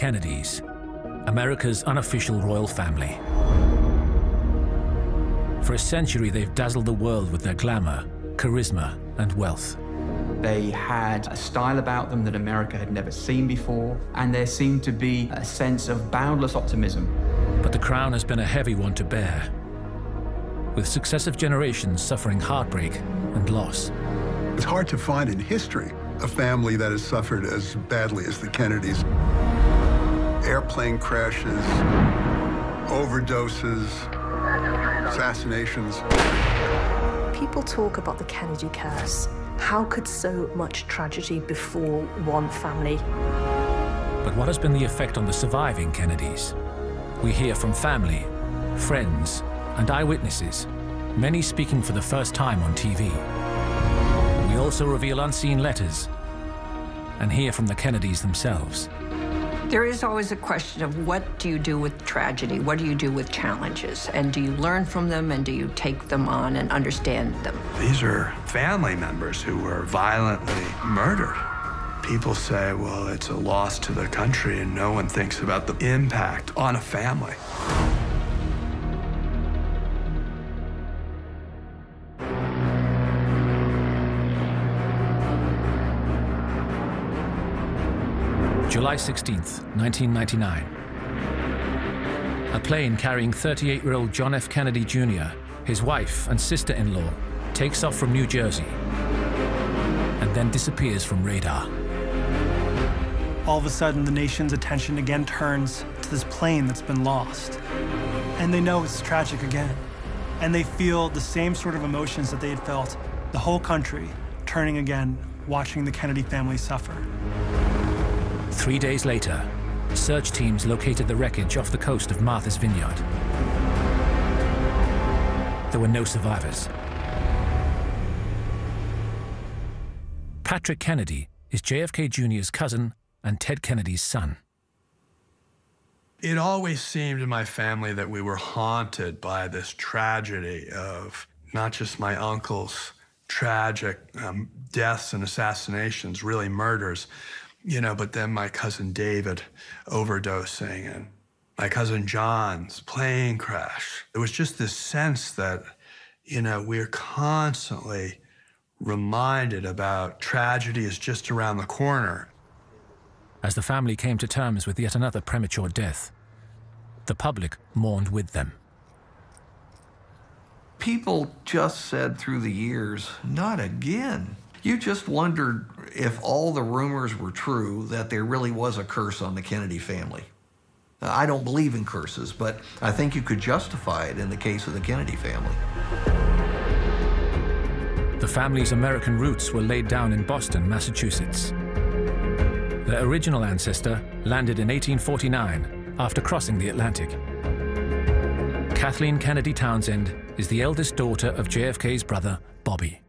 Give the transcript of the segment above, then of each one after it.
The Kennedys, America's unofficial royal family. For a century, they've dazzled the world with their glamour, charisma, and wealth. They had a style about them that America had never seen before, and there seemed to be a sense of boundless optimism. But the crown has been a heavy one to bear, with successive generations suffering heartbreak and loss. It's hard to find in history a family that has suffered as badly as the Kennedys. Airplane crashes, overdoses, assassinations. People talk about the Kennedy curse. How could so much tragedy befall one family? But what has been the effect on the surviving Kennedys? We hear from family, friends, and eyewitnesses, many speaking for the first time on TV. We also reveal unseen letters and hear from the Kennedys themselves. There is always a question of what do you do with tragedy? What do you do with challenges? And do you learn from them and do you take them on and understand them? These are family members who were violently murdered. People say, well, it's a loss to the country, and no one thinks about the impact on a family. July 16th, 1999. A plane carrying 38-year-old John F. Kennedy Jr., his wife and sister-in-law, takes off from New Jersey and then disappears from radar. All of a sudden, the nation's attention again turns to this plane that's been lost. And they know it's tragic again. And they feel the same sort of emotions that they had felt, the whole country turning again, watching the Kennedy family suffer. Three days later, search teams located the wreckage off the coast of Martha's Vineyard. There were no survivors. Patrick Kennedy is JFK Jr.'s cousin and Ted Kennedy's son. It always seemed in my family that we were haunted by this tragedy of not just my uncle's tragic um, deaths and assassinations, really murders, you know, but then my cousin David overdosing and my cousin John's plane crash. There was just this sense that, you know, we're constantly reminded about tragedy is just around the corner. As the family came to terms with yet another premature death, the public mourned with them. People just said through the years, not again. You just wondered if all the rumors were true that there really was a curse on the Kennedy family. I don't believe in curses, but I think you could justify it in the case of the Kennedy family. The family's American roots were laid down in Boston, Massachusetts. Their original ancestor landed in 1849 after crossing the Atlantic. Kathleen Kennedy Townsend is the eldest daughter of JFK's brother, Bobby.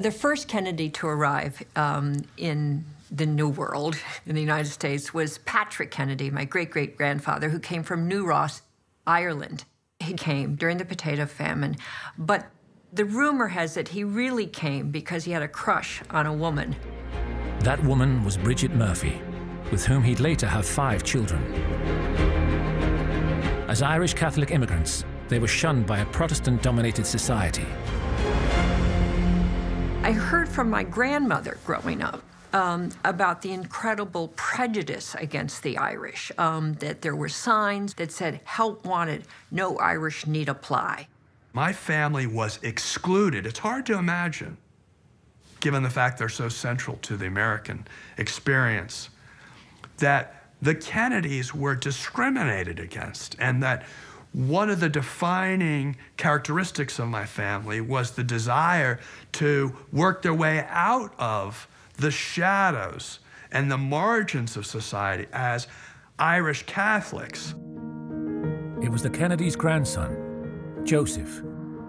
The first Kennedy to arrive um, in the New World, in the United States, was Patrick Kennedy, my great great grandfather, who came from New Ross, Ireland. He came during the potato famine, but the rumor has it he really came because he had a crush on a woman. That woman was Bridget Murphy, with whom he'd later have five children. As Irish Catholic immigrants, they were shunned by a Protestant dominated society. I heard from my grandmother growing up um, about the incredible prejudice against the Irish, um, that there were signs that said, help wanted, no Irish need apply. My family was excluded. It's hard to imagine, given the fact they're so central to the American experience, that the Kennedys were discriminated against and that one of the defining characteristics of my family was the desire to work their way out of the shadows and the margins of society as Irish Catholics. It was the Kennedys' grandson, Joseph,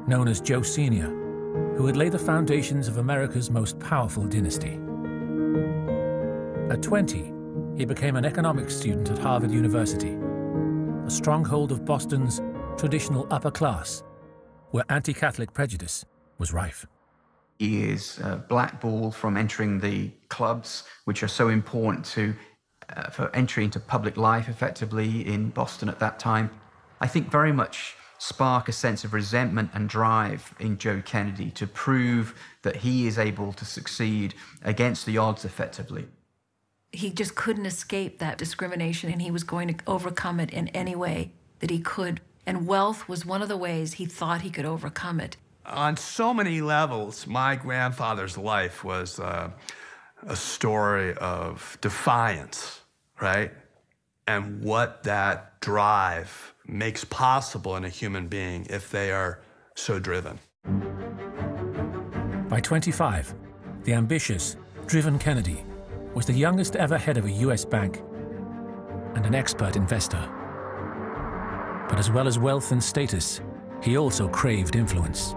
known as Joe Sr., who had laid the foundations of America's most powerful dynasty. At 20, he became an economics student at Harvard University a stronghold of Boston's traditional upper class, where anti Catholic prejudice was rife. He is uh, blackballed from entering the clubs, which are so important to uh, for entry into public life effectively in Boston at that time, I think very much spark a sense of resentment and drive in Joe Kennedy to prove that he is able to succeed against the odds effectively. He just couldn't escape that discrimination and he was going to overcome it in any way that he could. And wealth was one of the ways he thought he could overcome it. On so many levels, my grandfather's life was uh, a story of defiance, right? And what that drive makes possible in a human being if they are so driven. By 25, the ambitious, driven Kennedy was the youngest ever head of a US bank and an expert investor. But as well as wealth and status, he also craved influence.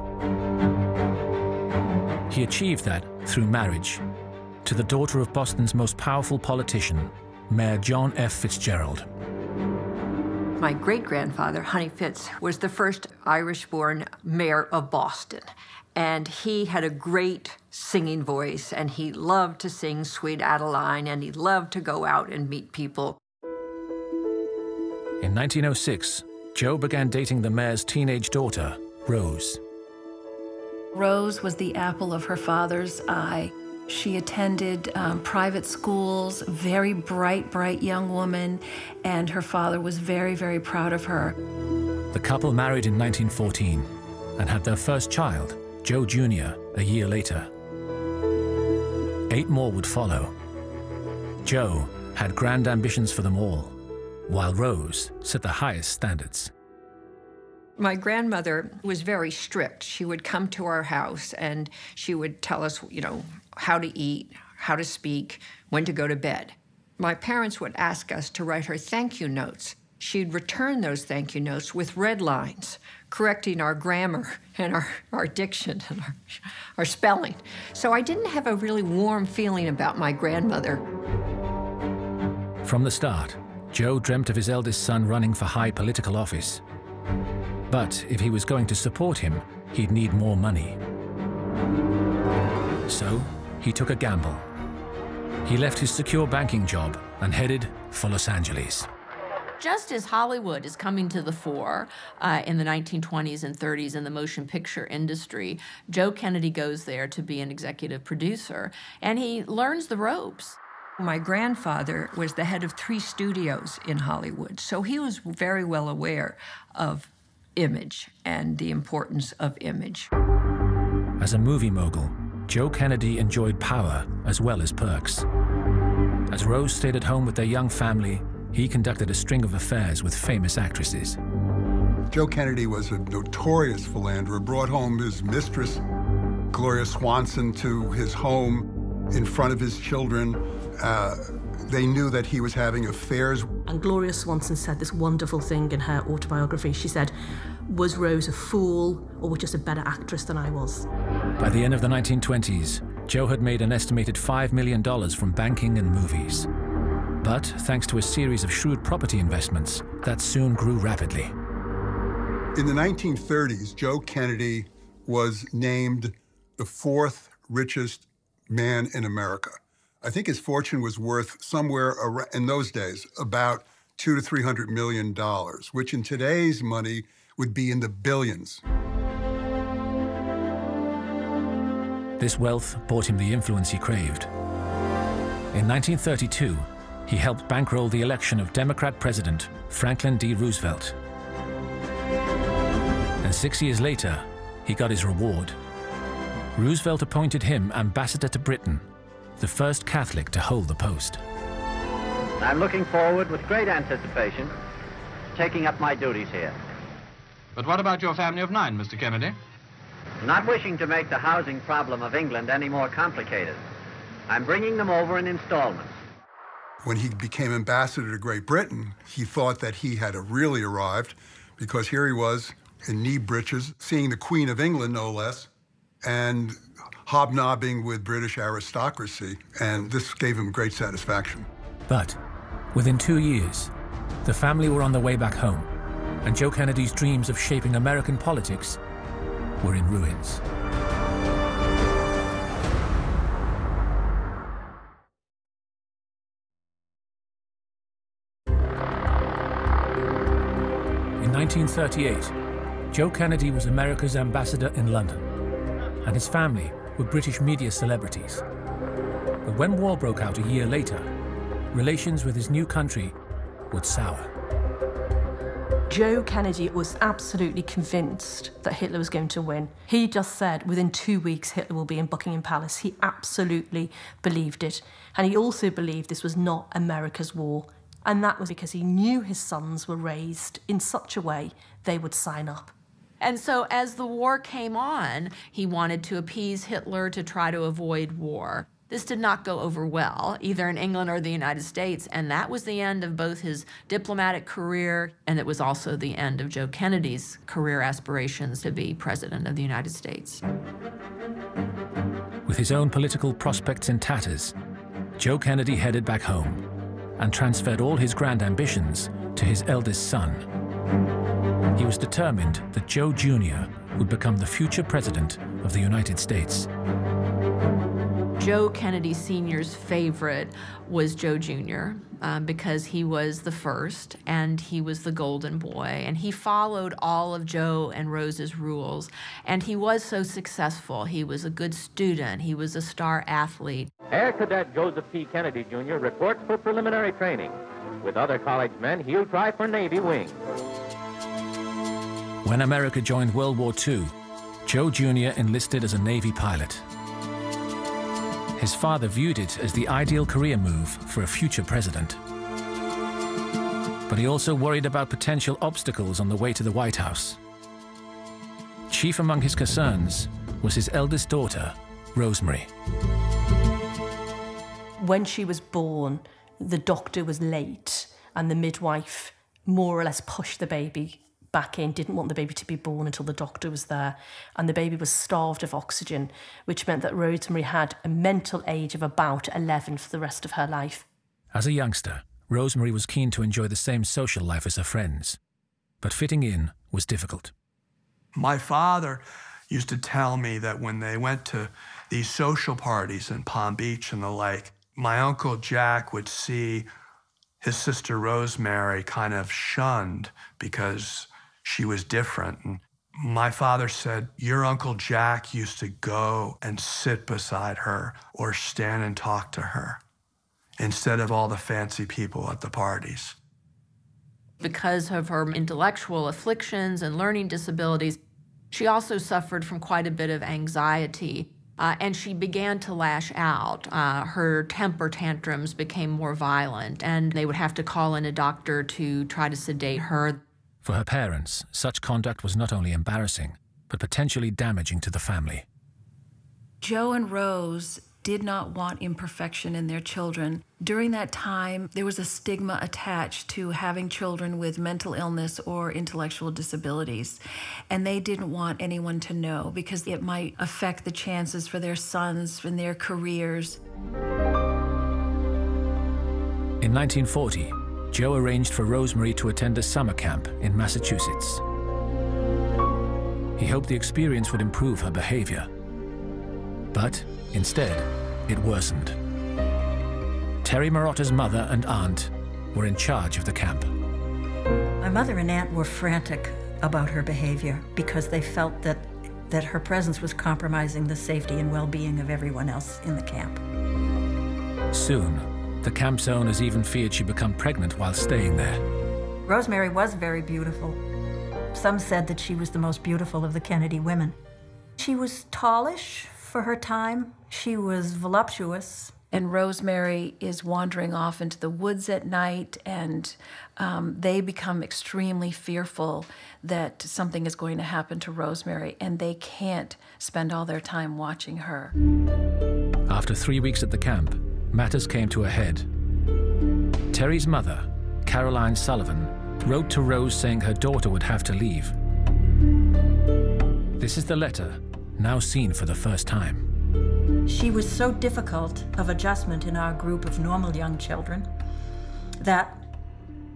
He achieved that through marriage to the daughter of Boston's most powerful politician, Mayor John F. Fitzgerald. My great grandfather, Honey Fitz, was the first Irish born mayor of Boston. And he had a great singing voice, and he loved to sing Sweet Adeline, and he loved to go out and meet people. In 1906, Joe began dating the mayor's teenage daughter, Rose. Rose was the apple of her father's eye. She attended um, private schools, very bright, bright young woman, and her father was very, very proud of her. The couple married in 1914 and had their first child, Joe Jr., a year later. Eight more would follow. Joe had grand ambitions for them all, while Rose set the highest standards. My grandmother was very strict. She would come to our house and she would tell us, you know, how to eat, how to speak, when to go to bed. My parents would ask us to write her thank you notes. She'd return those thank you notes with red lines, correcting our grammar and our, our diction and our, our spelling. So I didn't have a really warm feeling about my grandmother. From the start, Joe dreamt of his eldest son running for high political office. But if he was going to support him, he'd need more money. So he took a gamble. He left his secure banking job and headed for Los Angeles. Just as Hollywood is coming to the fore uh, in the 1920s and 30s in the motion picture industry, Joe Kennedy goes there to be an executive producer, and he learns the ropes. My grandfather was the head of three studios in Hollywood, so he was very well aware of image and the importance of image. As a movie mogul, Joe Kennedy enjoyed power as well as perks. As Rose stayed at home with their young family, he conducted a string of affairs with famous actresses. Joe Kennedy was a notorious philanderer, brought home his mistress, Gloria Swanson, to his home in front of his children. Uh, they knew that he was having affairs. And Gloria Swanson said this wonderful thing in her autobiography. She said, Was Rose a fool or was just a better actress than I was? By the end of the 1920s, Joe had made an estimated $5 million from banking and movies. But thanks to a series of shrewd property investments, that soon grew rapidly. In the 1930s, Joe Kennedy was named the fourth richest man in America. I think his fortune was worth somewhere around, in those days about two to three hundred million dollars, which in today's money would be in the billions. This wealth bought him the influence he craved. In 1932, he helped bankroll the election of Democrat President Franklin D. Roosevelt. And six years later, he got his reward. Roosevelt appointed him ambassador to Britain, the first Catholic to hold the post. I'm looking forward with great anticipation to taking up my duties here. But what about your family of nine, Mr. Kennedy? Not wishing to make the housing problem of England any more complicated, I'm bringing them over in installments. When he became ambassador to Great Britain, he thought that he had really arrived because here he was in knee breeches, seeing the Queen of England, no less, and hobnobbing with British aristocracy. And this gave him great satisfaction. But within two years, the family were on their way back home, and Joe Kennedy's dreams of shaping American politics were in ruins. 1938, Joe Kennedy was America's ambassador in London, and his family were British media celebrities. But when war broke out a year later, relations with his new country would sour. Joe Kennedy was absolutely convinced that Hitler was going to win. He just said within two weeks Hitler will be in Buckingham Palace. He absolutely believed it. And he also believed this was not America's war. And that was because he knew his sons were raised in such a way they would sign up. And so, as the war came on, he wanted to appease Hitler to try to avoid war. This did not go over well, either in England or the United States, and that was the end of both his diplomatic career and it was also the end of Joe Kennedy's career aspirations to be President of the United States. With his own political prospects in tatters, Joe Kennedy headed back home and transferred all his grand ambitions to his eldest son. He was determined that Joe Jr. would become the future president of the United States. Joe Kennedy Sr.'s favorite was Joe Jr. Um, because he was the first and he was the golden boy. And he followed all of Joe and Rose's rules. And he was so successful. He was a good student, he was a star athlete. Air Cadet Joseph P. Kennedy Jr. reports for preliminary training. With other college men, he'll try for Navy wings. When America joined World War II, Joe Jr. enlisted as a Navy pilot. His father viewed it as the ideal career move for a future president. But he also worried about potential obstacles on the way to the White House. Chief among his concerns was his eldest daughter, Rosemary. When she was born, the doctor was late, and the midwife more or less pushed the baby back in, didn't want the baby to be born until the doctor was there. And the baby was starved of oxygen, which meant that Rosemary had a mental age of about 11 for the rest of her life. As a youngster, Rosemary was keen to enjoy the same social life as her friends, but fitting in was difficult. My father used to tell me that when they went to these social parties in Palm Beach and the like, my uncle Jack would see his sister Rosemary kind of shunned because she was different. And my father said, Your Uncle Jack used to go and sit beside her or stand and talk to her instead of all the fancy people at the parties. Because of her intellectual afflictions and learning disabilities, she also suffered from quite a bit of anxiety. Uh, and she began to lash out. Uh, her temper tantrums became more violent, and they would have to call in a doctor to try to sedate her. For her parents, such conduct was not only embarrassing, but potentially damaging to the family. Joe and Rose did not want imperfection in their children. During that time, there was a stigma attached to having children with mental illness or intellectual disabilities. And they didn't want anyone to know because it might affect the chances for their sons and their careers. In 1940, Joe arranged for Rosemary to attend a summer camp in Massachusetts. He hoped the experience would improve her behavior. But instead, it worsened. Terry Marotta's mother and aunt were in charge of the camp. My mother and aunt were frantic about her behavior because they felt that, that her presence was compromising the safety and well-being of everyone else in the camp. Soon, the camp's owners even feared she'd become pregnant while staying there. Rosemary was very beautiful. Some said that she was the most beautiful of the Kennedy women. She was tallish for her time. She was voluptuous. And Rosemary is wandering off into the woods at night, and um, they become extremely fearful that something is going to happen to Rosemary, and they can't spend all their time watching her. After three weeks at the camp, matters came to a head. Terry's mother, Caroline Sullivan, wrote to Rose saying her daughter would have to leave. This is the letter, now seen for the first time. She was so difficult of adjustment in our group of normal young children that,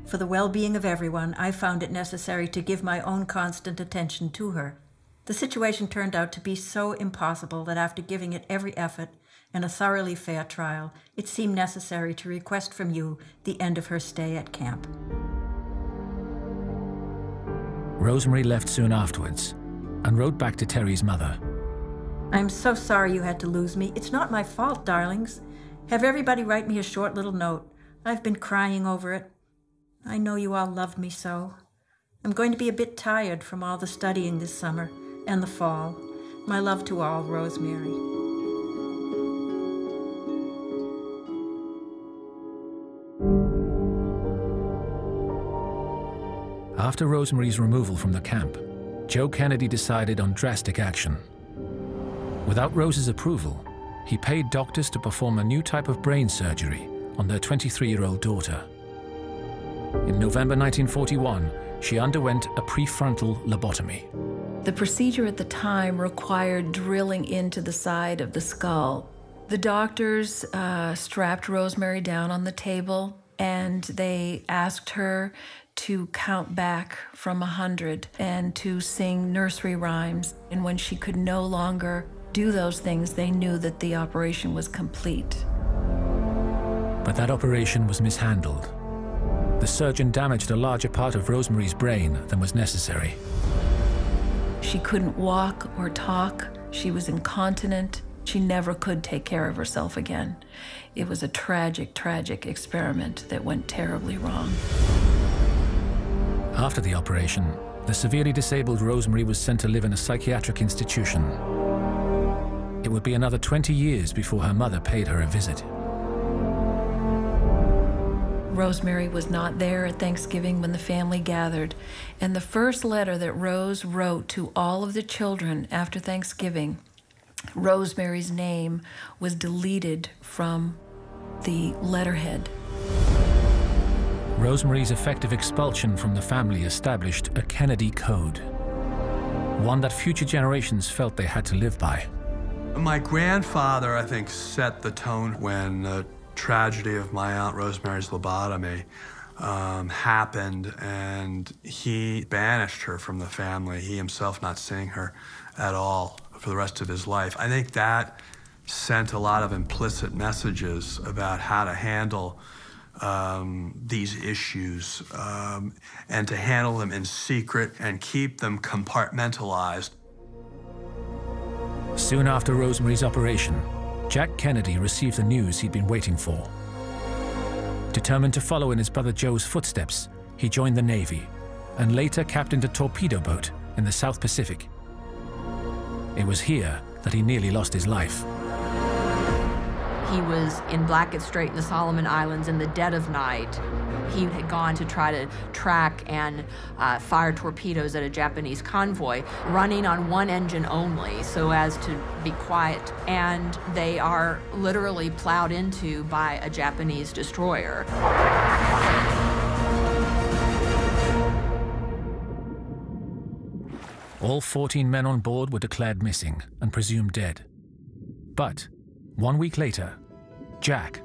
for the well being of everyone, I found it necessary to give my own constant attention to her. The situation turned out to be so impossible that after giving it every effort, and a thoroughly fair trial, it seemed necessary to request from you the end of her stay at camp. Rosemary left soon afterwards and wrote back to Terry's mother. I'm so sorry you had to lose me. It's not my fault, darlings. Have everybody write me a short little note. I've been crying over it. I know you all loved me so. I'm going to be a bit tired from all the studying this summer and the fall. My love to all, Rosemary. After Rosemary's removal from the camp, Joe Kennedy decided on drastic action. Without Rose's approval, he paid doctors to perform a new type of brain surgery on their 23 year old daughter. In November 1941, she underwent a prefrontal lobotomy. The procedure at the time required drilling into the side of the skull. The doctors uh, strapped Rosemary down on the table and they asked her to count back from a 100 and to sing nursery rhymes. And when she could no longer do those things, they knew that the operation was complete. But that operation was mishandled. The surgeon damaged a larger part of Rosemary's brain than was necessary. She couldn't walk or talk. She was incontinent. She never could take care of herself again. It was a tragic, tragic experiment that went terribly wrong. After the operation, the severely disabled Rosemary was sent to live in a psychiatric institution. It would be another 20 years before her mother paid her a visit. Rosemary was not there at Thanksgiving when the family gathered, and the first letter that Rose wrote to all of the children after Thanksgiving, Rosemary's name was deleted from the letterhead. Rosemary's effective expulsion from the family established a Kennedy Code, one that future generations felt they had to live by. My grandfather, I think, set the tone when the tragedy of my Aunt Rosemary's lobotomy um, happened, and he banished her from the family, he himself not seeing her at all for the rest of his life. I think that sent a lot of implicit messages about how to handle um, these issues um, and to handle them in secret and keep them compartmentalized. Soon after Rosemary's operation, Jack Kennedy received the news he'd been waiting for. Determined to follow in his brother Joe's footsteps, he joined the Navy and later captained a torpedo boat in the South Pacific. It was here that he nearly lost his life. He was in Blackett Strait in the Solomon Islands in the dead of night. He had gone to try to track and uh, fire torpedoes at a Japanese convoy, running on one engine only so as to be quiet. And they are literally plowed into by a Japanese destroyer. All 14 men on board were declared missing and presumed dead. But one week later, Jack,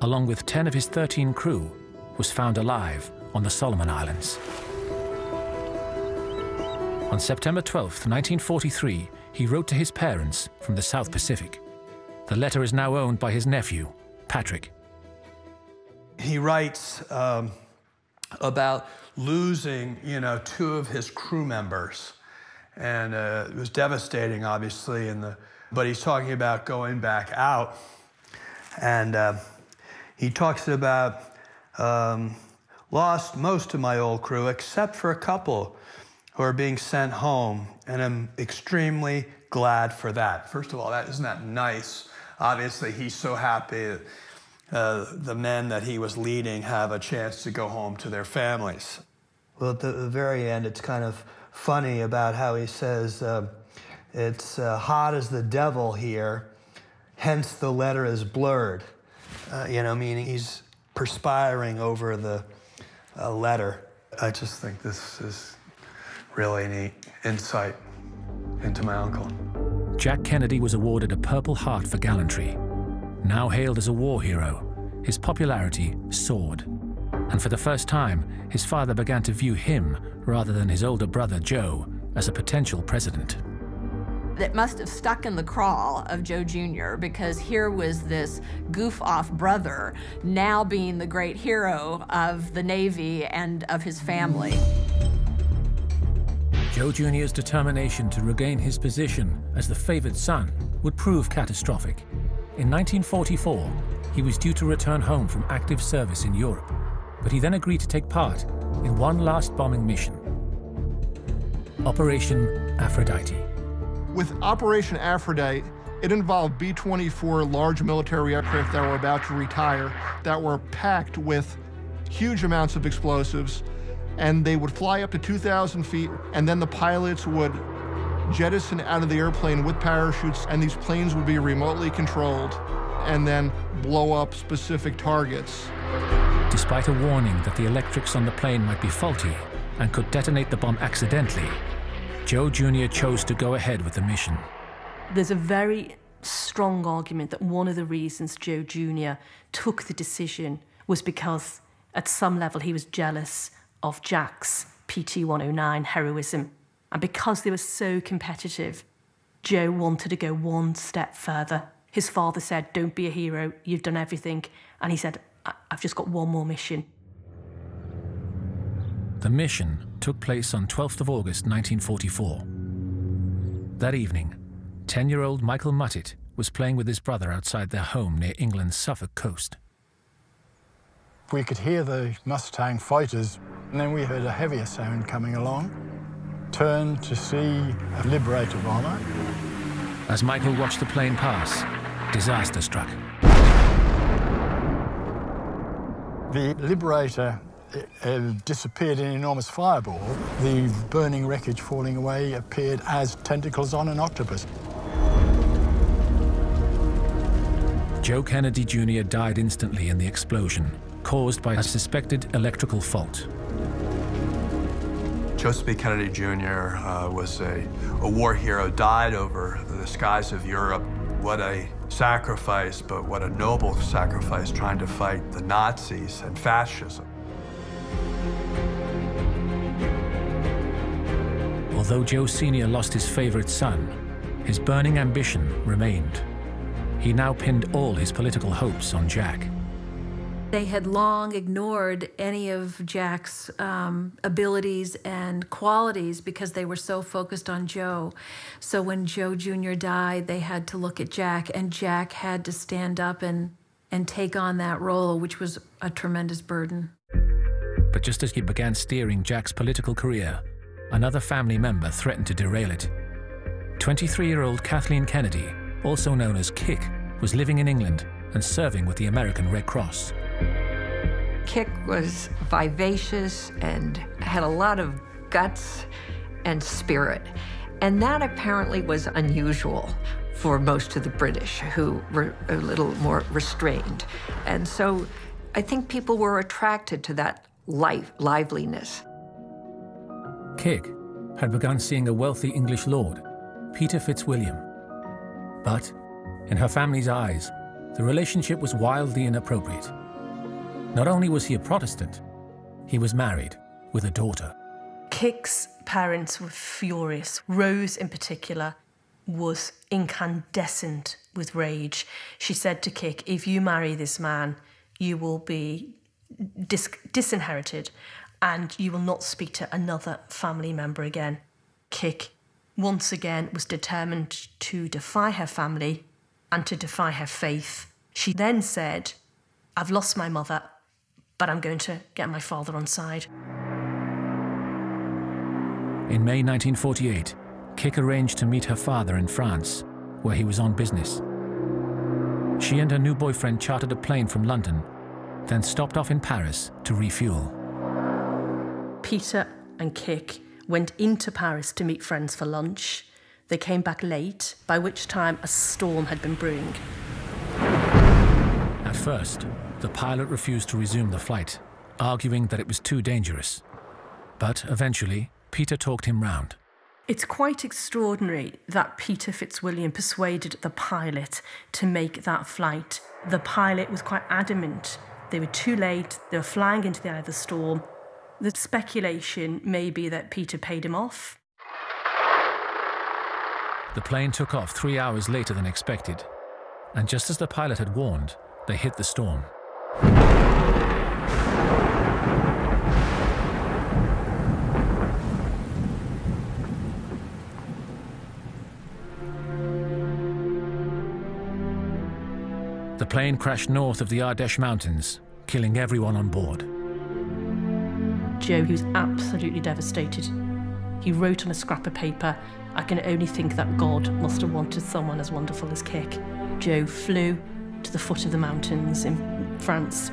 along with 10 of his 13 crew, was found alive on the Solomon Islands. On September 12, 1943, he wrote to his parents from the South Pacific. The letter is now owned by his nephew, Patrick. He writes um, about losing, you know, two of his crew members, and uh, it was devastating, obviously. In the, but he's talking about going back out, and uh, he talks about um, lost most of my old crew except for a couple who are being sent home, and I'm extremely glad for that. First of all, that isn't that nice? Obviously, he's so happy uh, the men that he was leading have a chance to go home to their families. Well, at the very end, it's kind of funny about how he says, uh, It's uh, hot as the devil here, hence the letter is blurred. Uh, you know, meaning he's perspiring over the uh, letter. I just think this is really neat insight into my uncle. Jack Kennedy was awarded a Purple Heart for gallantry. Now hailed as a war hero, his popularity soared. And for the first time, his father began to view him, rather than his older brother Joe, as a potential president that must have stuck in the craw of Joe Jr. because here was this goof off brother now being the great hero of the Navy and of his family. Joe Jr.'s determination to regain his position as the favored son would prove catastrophic. In 1944, he was due to return home from active service in Europe, but he then agreed to take part in one last bombing mission Operation Aphrodite. With Operation Aphrodite, it involved B 24 large military aircraft that were about to retire, that were packed with huge amounts of explosives and they would fly up to 2,000 feet, and then the pilots would jettison out of the airplane with parachutes, and these planes would be remotely controlled and then blow up specific targets. Despite a warning that the electrics on the plane might be faulty and could detonate the bomb accidentally, Joe Jr. chose to go ahead with the mission. There's a very strong argument that one of the reasons Joe Jr. took the decision was because at some level he was jealous of Jack's PT 109 heroism. And because they were so competitive, Joe wanted to go one step further. His father said, Don't be a hero, you've done everything. And he said, I've just got one more mission. The mission took place on 12th of August 1944. That evening, 10 year old Michael Muttitt was playing with his brother outside their home near England's Suffolk coast. We could hear the Mustang fighters and then we heard a heavier sound coming along. Turned to see a Liberator bomber. As Michael watched the plane pass, disaster struck. The Liberator uh, disappeared in an enormous fireball. The burning wreckage falling away appeared as tentacles on an octopus. Joe Kennedy Jr. died instantly in the explosion, caused by a suspected electrical fault. Joseph P. Kennedy Jr. Uh, was a, a war hero, died over the skies of Europe. What a sacrifice, but what a noble sacrifice trying to fight the Nazis and fascism. Although Joe Sr. lost his favorite son, his burning ambition remained. He now pinned all his political hopes on Jack. They had long ignored any of Jack's um, abilities and qualities because they were so focused on Joe. So when Joe Jr. died, they had to look at Jack, and Jack had to stand up and, and take on that role, which was a tremendous burden. But just as he began steering Jack's political career, another family member threatened to derail it. 23 year old Kathleen Kennedy, also known as Kick, was living in England and serving with the American Red Cross. Kick was vivacious and had a lot of guts and spirit. And that apparently was unusual for most of the British, who were a little more restrained. And so I think people were attracted to that life, liveliness. Kick had begun seeing a wealthy English lord, Peter Fitzwilliam. But, in her family's eyes, the relationship was wildly inappropriate. Not only was he a Protestant, he was married with a daughter. Kick's parents were furious. Rose, in particular, was incandescent with rage. She said to Kick, If you marry this man, you will be dis- disinherited and you will not speak to another family member again. Kick, once again, was determined to defy her family and to defy her faith. She then said, I've lost my mother but I'm going to get my father on side. In May 1948, Kick arranged to meet her father in France, where he was on business. She and her new boyfriend chartered a plane from London, then stopped off in Paris to refuel. Peter and Kick went into Paris to meet friends for lunch. They came back late, by which time a storm had been brewing. At first, the pilot refused to resume the flight, arguing that it was too dangerous. But eventually, Peter talked him round. It's quite extraordinary that Peter Fitzwilliam persuaded the pilot to make that flight. The pilot was quite adamant. They were too late, they were flying into the eye of the storm. The speculation may be that Peter paid him off. The plane took off three hours later than expected, and just as the pilot had warned, they hit the storm. The plane crashed north of the Ardèche Mountains, killing everyone on board. Joe, was absolutely devastated. He wrote on a scrap of paper, I can only think that God must have wanted someone as wonderful as Kick. Joe flew to the foot of the mountains in France,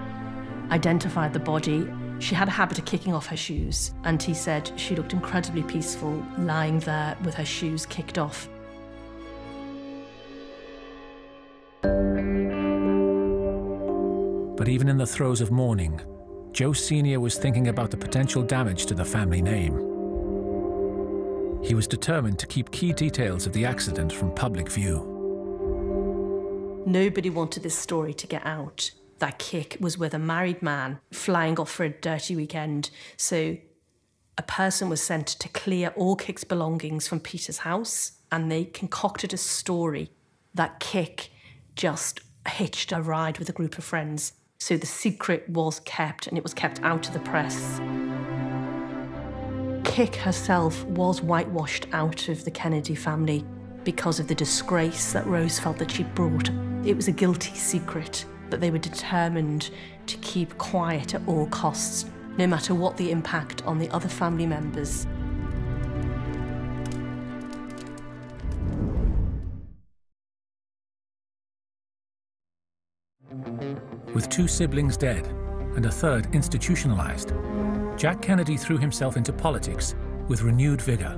identified the body. She had a habit of kicking off her shoes, and he said she looked incredibly peaceful, lying there with her shoes kicked off. But even in the throes of mourning, Joe Sr. was thinking about the potential damage to the family name. He was determined to keep key details of the accident from public view. Nobody wanted this story to get out. That kick was with a married man flying off for a dirty weekend. So a person was sent to clear all Kick's belongings from Peter's house, and they concocted a story that Kick just hitched a ride with a group of friends so the secret was kept and it was kept out of the press. Kick herself was whitewashed out of the Kennedy family because of the disgrace that Rose felt that she'd brought. It was a guilty secret that they were determined to keep quiet at all costs, no matter what the impact on the other family members. With two siblings dead and a third institutionalized, Jack Kennedy threw himself into politics with renewed vigor.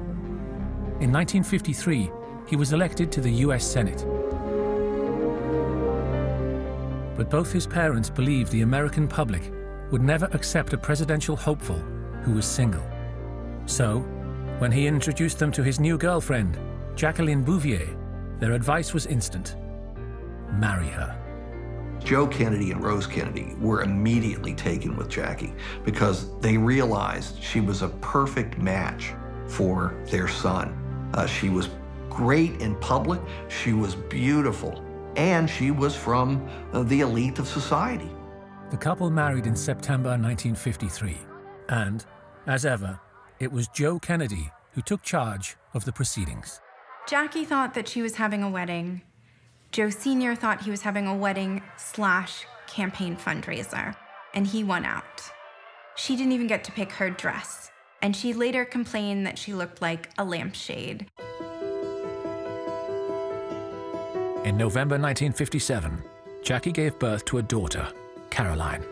In 1953, he was elected to the US Senate. But both his parents believed the American public would never accept a presidential hopeful who was single. So, when he introduced them to his new girlfriend, Jacqueline Bouvier, their advice was instant marry her. Joe Kennedy and Rose Kennedy were immediately taken with Jackie because they realized she was a perfect match for their son. Uh, she was great in public, she was beautiful, and she was from uh, the elite of society. The couple married in September 1953, and, as ever, it was Joe Kennedy who took charge of the proceedings. Jackie thought that she was having a wedding Joe Sr. thought he was having a wedding slash campaign fundraiser, and he won out. She didn't even get to pick her dress, and she later complained that she looked like a lampshade. In November 1957, Jackie gave birth to a daughter, Caroline.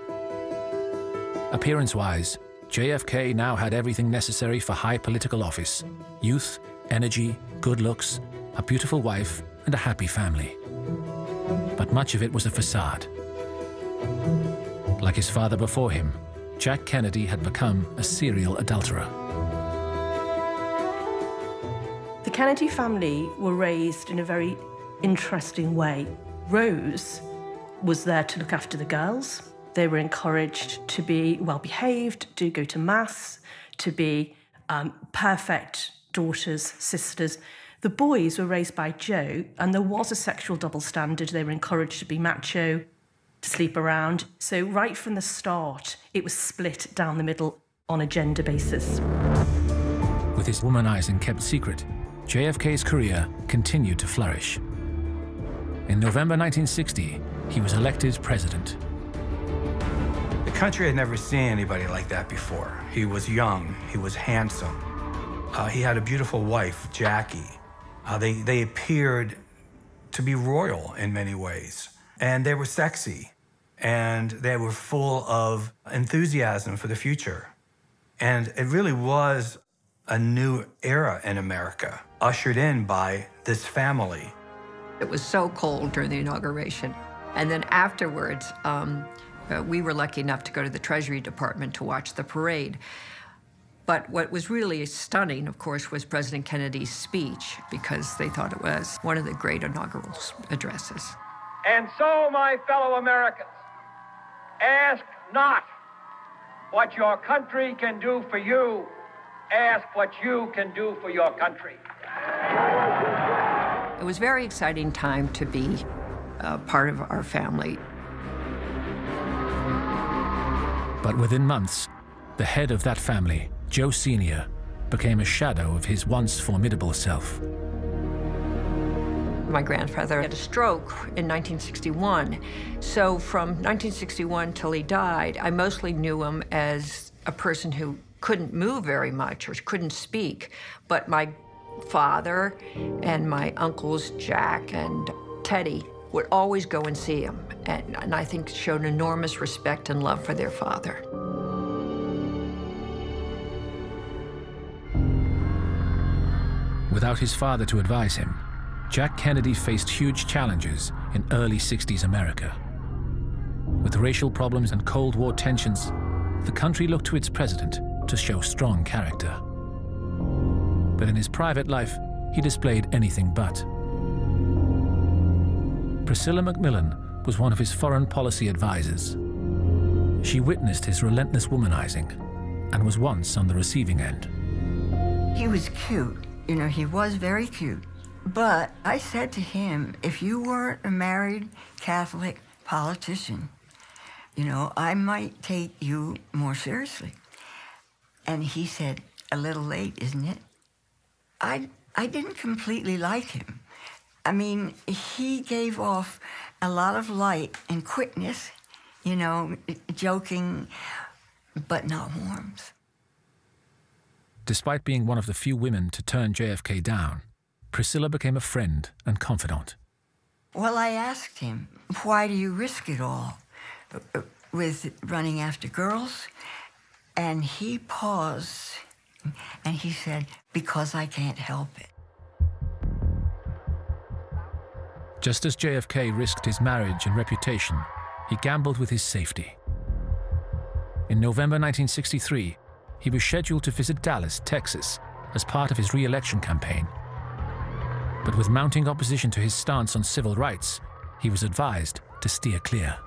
Appearance wise, JFK now had everything necessary for high political office youth, energy, good looks, a beautiful wife, and a happy family but much of it was a facade. Like his father before him, Jack Kennedy had become a serial adulterer. The Kennedy family were raised in a very interesting way. Rose was there to look after the girls. They were encouraged to be well behaved, to go to mass, to be um, perfect daughters, sisters. The boys were raised by Joe, and there was a sexual double standard. They were encouraged to be macho, to sleep around. So, right from the start, it was split down the middle on a gender basis. With his womanizing kept secret, JFK's career continued to flourish. In November 1960, he was elected president. The country had never seen anybody like that before. He was young, he was handsome. Uh, he had a beautiful wife, Jackie. Uh, they, they appeared to be royal in many ways, and they were sexy, and they were full of enthusiasm for the future. And it really was a new era in America, ushered in by this family. It was so cold during the inauguration. And then afterwards, um, uh, we were lucky enough to go to the Treasury Department to watch the parade. But what was really stunning, of course, was President Kennedy's speech because they thought it was one of the great inaugural addresses. And so, my fellow Americans, ask not what your country can do for you, ask what you can do for your country. It was a very exciting time to be uh, part of our family. But within months, the head of that family Joe Sr. became a shadow of his once formidable self. My grandfather had a stroke in 1961. So from 1961 till he died, I mostly knew him as a person who couldn't move very much or couldn't speak. But my father and my uncles, Jack and Teddy, would always go and see him, and, and I think showed enormous respect and love for their father. Without his father to advise him, Jack Kennedy faced huge challenges in early 60s America. With racial problems and Cold War tensions, the country looked to its president to show strong character. But in his private life, he displayed anything but. Priscilla McMillan was one of his foreign policy advisors. She witnessed his relentless womanizing and was once on the receiving end. He was cute. You know, he was very cute. But I said to him, if you weren't a married Catholic politician, you know, I might take you more seriously. And he said, a little late, isn't it? I, I didn't completely like him. I mean, he gave off a lot of light and quickness, you know, joking, but not warmth. Despite being one of the few women to turn JFK down, Priscilla became a friend and confidant. Well, I asked him, why do you risk it all uh, with running after girls? And he paused and he said, because I can't help it. Just as JFK risked his marriage and reputation, he gambled with his safety. In November 1963, he was scheduled to visit Dallas, Texas, as part of his re election campaign. But with mounting opposition to his stance on civil rights, he was advised to steer clear.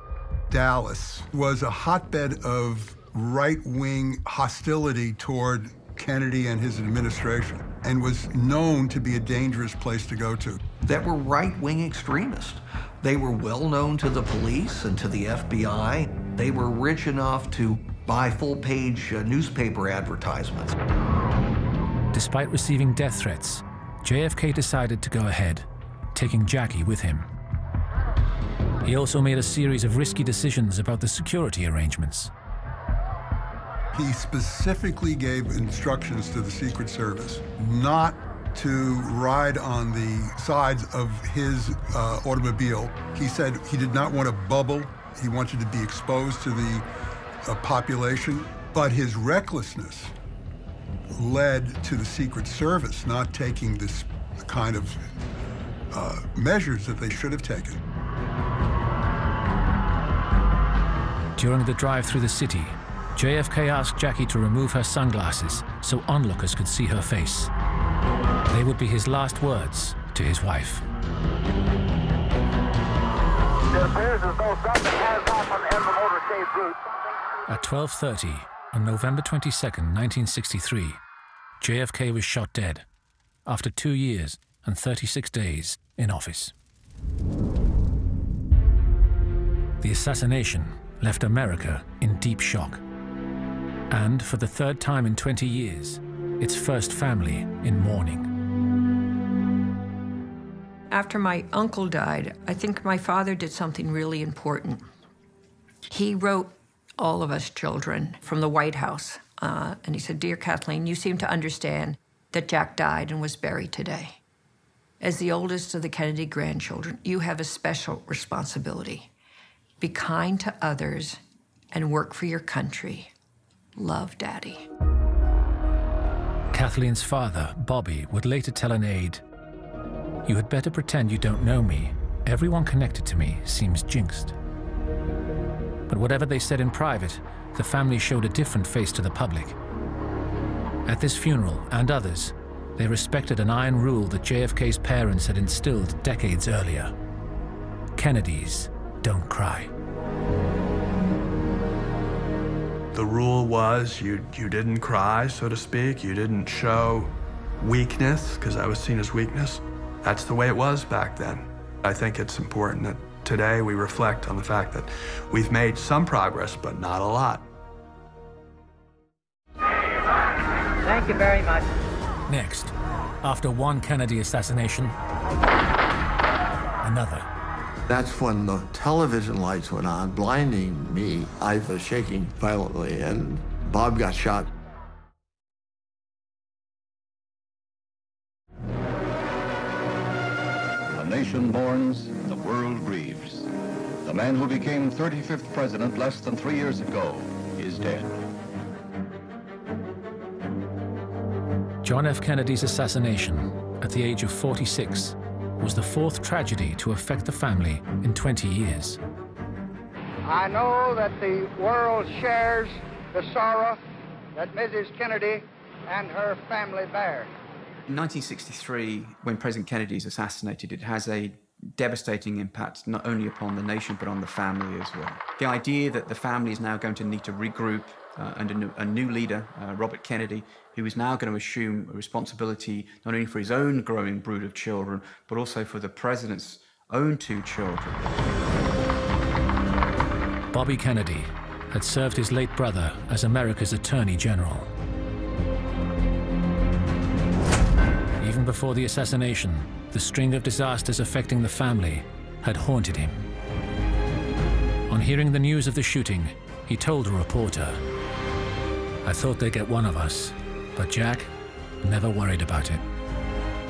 Dallas was a hotbed of right wing hostility toward Kennedy and his administration and was known to be a dangerous place to go to. That were right wing extremists. They were well known to the police and to the FBI. They were rich enough to buy full page uh, newspaper advertisements. Despite receiving death threats, JFK decided to go ahead, taking Jackie with him. He also made a series of risky decisions about the security arrangements. He specifically gave instructions to the Secret Service not to ride on the sides of his uh, automobile. He said he did not want a bubble. He wanted to be exposed to the uh, population. But his recklessness led to the Secret Service not taking this kind of uh, measures that they should have taken. During the drive through the city, JFK asked Jackie to remove her sunglasses so onlookers could see her face. They would be his last words to his wife. At 12.30 on November 22, 1963, JFK was shot dead after two years and 36 days in office. The assassination left America in deep shock and for the third time in 20 years, its first family in mourning. After my uncle died, I think my father did something really important. He wrote all of us children from the White House, uh, and he said, Dear Kathleen, you seem to understand that Jack died and was buried today. As the oldest of the Kennedy grandchildren, you have a special responsibility. Be kind to others and work for your country. Love, Daddy. Kathleen's father, Bobby, would later tell an aide, You had better pretend you don't know me. Everyone connected to me seems jinxed. But whatever they said in private, the family showed a different face to the public. At this funeral and others, they respected an iron rule that JFK's parents had instilled decades earlier. Kennedys don't cry. The rule was you, you didn't cry, so to speak. You didn't show weakness, because that was seen as weakness. That's the way it was back then. I think it's important that today we reflect on the fact that we've made some progress, but not a lot. Thank you very much. Next, after one Kennedy assassination, another. That's when the television lights went on, blinding me. I was shaking violently, and Bob got shot. A nation mourns, the world grieves. The man who became 35th president less than three years ago is dead. John F. Kennedy's assassination at the age of 46 was the fourth tragedy to affect the family in 20 years. I know that the world shares the sorrow that Mrs. Kennedy and her family bear. In 1963, when President Kennedy is assassinated, it has a devastating impact not only upon the nation but on the family as well. The idea that the family is now going to need to regroup uh, under a new, a new leader, uh, Robert Kennedy, who is now going to assume responsibility not only for his own growing brood of children, but also for the president's own two children. Bobby Kennedy had served his late brother as America's Attorney General. Even before the assassination, the string of disasters affecting the family had haunted him. On hearing the news of the shooting, he told a reporter, I thought they'd get one of us, but Jack never worried about it.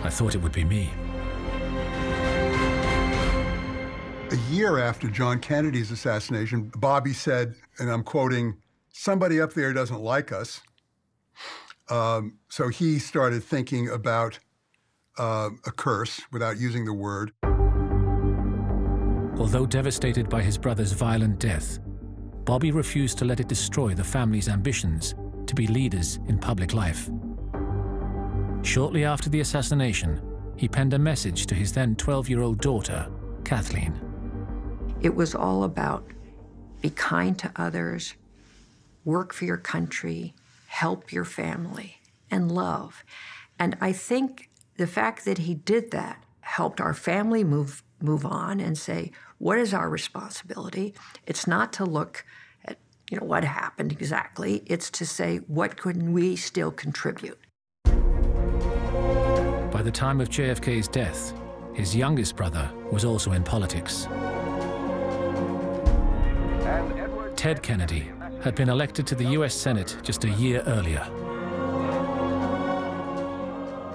I thought it would be me. A year after John Kennedy's assassination, Bobby said, and I'm quoting, somebody up there doesn't like us. Um, so he started thinking about uh, a curse without using the word. Although devastated by his brother's violent death, Bobby refused to let it destroy the family's ambitions to be leaders in public life. Shortly after the assassination, he penned a message to his then 12 year old daughter, Kathleen. It was all about be kind to others, work for your country, help your family, and love. And I think the fact that he did that helped our family move move on and say, what is our responsibility? It's not to look at, you know, what happened exactly. It's to say, what can we still contribute? By the time of JFK's death, his youngest brother was also in politics. Ted Kennedy had been elected to the U.S. Senate just a year earlier.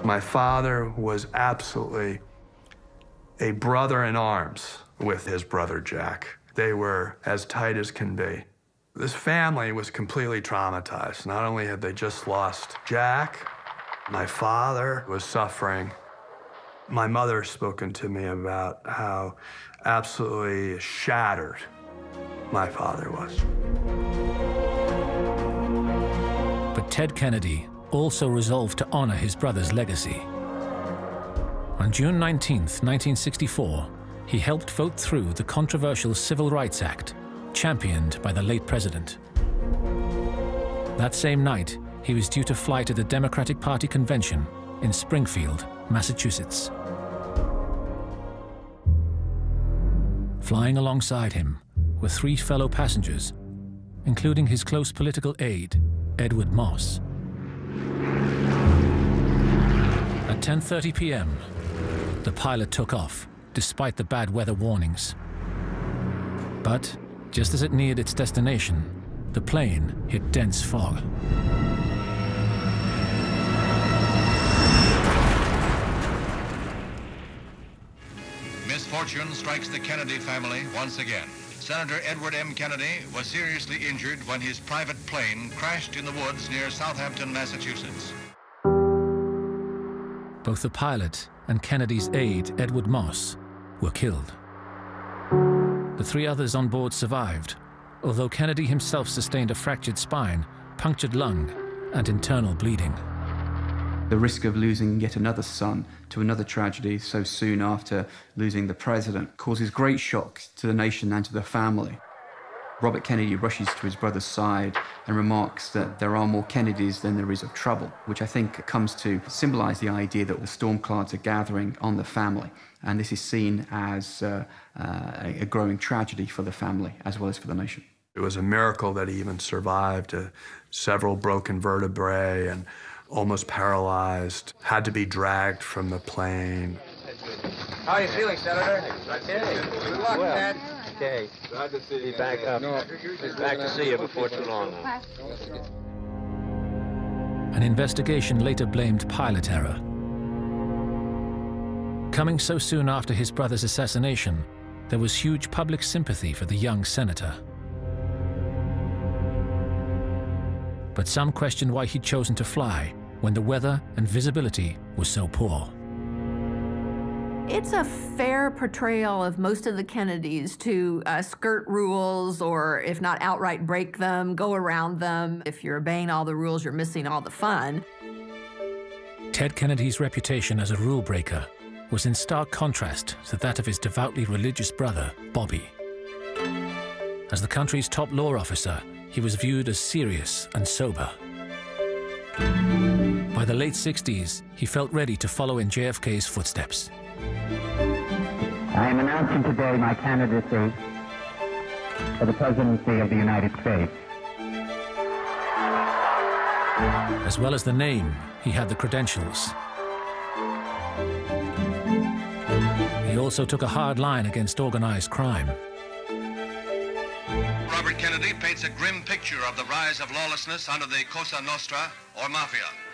My father was absolutely a brother in arms with his brother Jack. They were as tight as can be. This family was completely traumatized. Not only had they just lost Jack, my father was suffering. My mother spoken to me about how absolutely shattered my father was. But Ted Kennedy also resolved to honor his brother's legacy. On June 19, 1964, he helped vote through the controversial Civil Rights Act, championed by the late president. That same night, he was due to fly to the Democratic Party convention in Springfield, Massachusetts. Flying alongside him were three fellow passengers, including his close political aide, Edward Moss. At 10:30 p.m., the pilot took off despite the bad weather warnings. But just as it neared its destination, the plane hit dense fog. Misfortune strikes the Kennedy family once again. Senator Edward M. Kennedy was seriously injured when his private plane crashed in the woods near Southampton, Massachusetts. Both the pilot and Kennedy's aide, Edward Moss, were killed. The three others on board survived, although Kennedy himself sustained a fractured spine, punctured lung, and internal bleeding. The risk of losing yet another son to another tragedy so soon after losing the president causes great shock to the nation and to the family. Robert Kennedy rushes to his brother's side and remarks that there are more Kennedys than there is of trouble, which I think comes to symbolize the idea that the storm clouds are gathering on the family. And this is seen as uh, uh, a growing tragedy for the family as well as for the nation. It was a miracle that he even survived uh, several broken vertebrae and almost paralyzed, had to be dragged from the plane. How are you feeling, Senator? Okay. Good luck, well, Ted. Okay. Glad to see you. Be back up. Back to see you before too long. An investigation later blamed pilot error. Coming so soon after his brother's assassination, there was huge public sympathy for the young senator. But some questioned why he'd chosen to fly when the weather and visibility was so poor. It's a fair portrayal of most of the Kennedys to uh, skirt rules or, if not outright break them, go around them. If you're obeying all the rules, you're missing all the fun. Ted Kennedy's reputation as a rule breaker was in stark contrast to that of his devoutly religious brother, Bobby. As the country's top law officer, he was viewed as serious and sober. By the late 60s, he felt ready to follow in JFK's footsteps. I am announcing today my candidacy for the presidency of the United States. As well as the name, he had the credentials. He also took a hard line against organized crime. Robert Kennedy paints a grim picture of the rise of lawlessness under the Cosa Nostra or Mafia.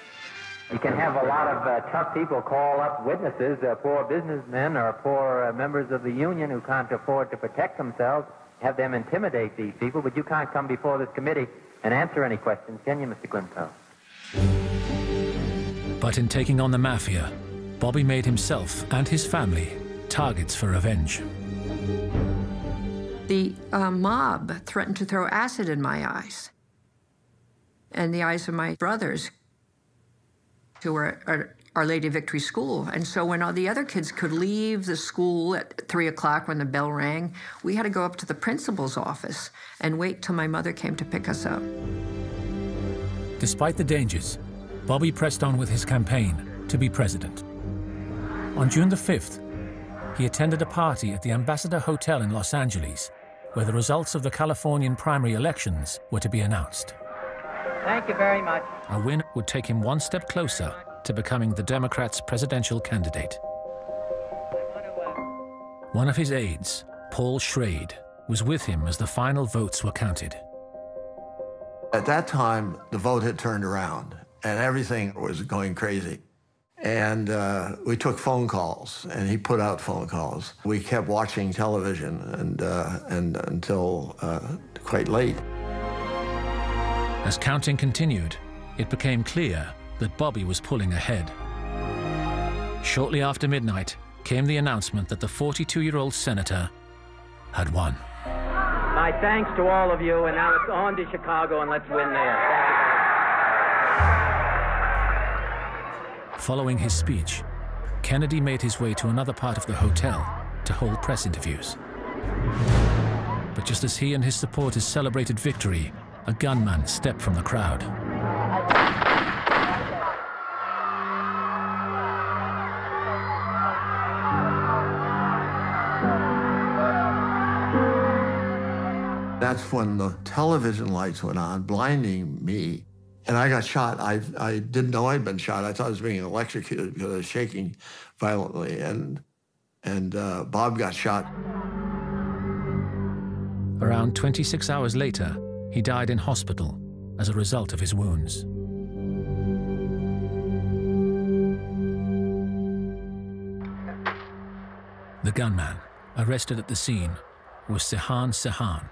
You can have a lot of uh, tough people call up witnesses, uh, poor businessmen or poor uh, members of the union who can't afford to protect themselves, have them intimidate these people, but you can't come before this committee and answer any questions, can you, Mr. Glimco? But in taking on the mafia, Bobby made himself and his family targets for revenge. The uh, mob threatened to throw acid in my eyes and the eyes of my brothers who were at Our Lady Victory School. And so when all the other kids could leave the school at three o'clock when the bell rang, we had to go up to the principal's office and wait till my mother came to pick us up. Despite the dangers, Bobby pressed on with his campaign to be president. On June the 5th, he attended a party at the Ambassador Hotel in Los Angeles, where the results of the Californian primary elections were to be announced. Thank you very much. A win would take him one step closer to becoming the Democrats' presidential candidate. One of his aides, Paul Schrade, was with him as the final votes were counted. At that time, the vote had turned around and everything was going crazy. And uh, we took phone calls, and he put out phone calls. We kept watching television and, uh, and until uh, quite late. As counting continued, it became clear that Bobby was pulling ahead. Shortly after midnight came the announcement that the 42-year-old senator had won. My thanks to all of you, and now it's on to Chicago, and let's win there. Following his speech, Kennedy made his way to another part of the hotel to hold press interviews. But just as he and his supporters celebrated victory, a gunman stepped from the crowd. That's when the television lights went on, blinding me. And I got shot. I, I didn't know I'd been shot. I thought I was being electrocuted because I was shaking violently. And, and uh, Bob got shot. Around 26 hours later, he died in hospital as a result of his wounds. The gunman, arrested at the scene, was Sirhan Sirhan,